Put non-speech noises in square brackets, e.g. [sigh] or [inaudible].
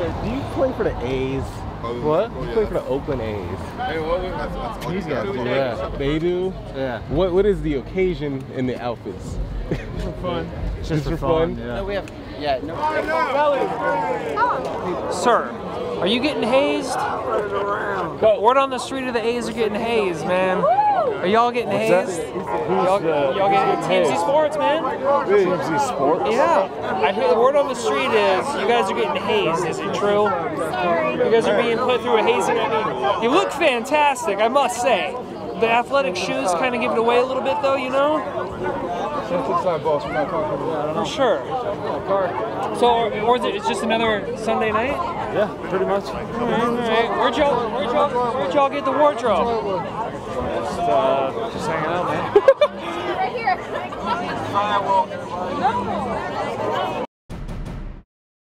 sir, do you play for the A's? Oh, what? Oh, you play for the Oakland A's. Hey, what, that's, that's all These you gotta guys do. do. They do? Yeah. What What is the occasion in the outfits? For Fun. [laughs] Just, Just for for fun. fun? Yeah. No, we have. Yeah, no. Sir, are you getting hazed? Word on the street of the A's are getting hazed, man. Are y'all getting hazed? Y'all, y'all getting TMZ Sports, man? TMZ Sports. Yeah. I hear the word on the street is you guys are getting hazed. Is it true? You guys are being put through a hazing. I mean, you look fantastic, I must say. The athletic shoes kind of give it away a little bit, though, you know? boss. We're not talking For sure. So, or, or is it it's just another Sunday night? Yeah, pretty much. All right, all right. Where'd y'all, where'd y'all, where'd y'all get the wardrobe? Just, uh, just hanging out, man. [laughs] Right here.